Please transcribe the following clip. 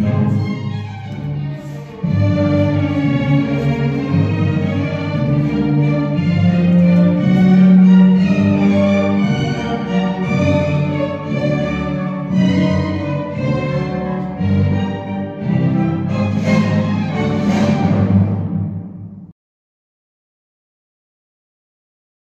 There's